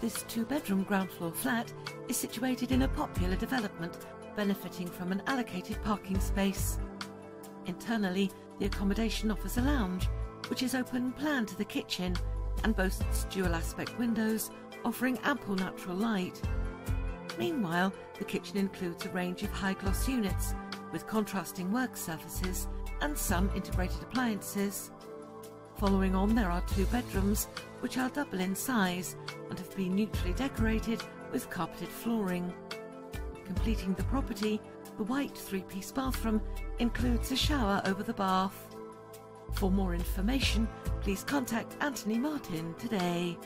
This two-bedroom ground floor flat is situated in a popular development, benefiting from an allocated parking space. Internally, the accommodation offers a lounge, which is open plan to the kitchen and boasts dual aspect windows offering ample natural light. Meanwhile, the kitchen includes a range of high gloss units with contrasting work surfaces and some integrated appliances. Following on, there are two bedrooms, which are double in size and have been neutrally decorated with carpeted flooring. Completing the property, the white three-piece bathroom includes a shower over the bath. For more information, please contact Anthony Martin today.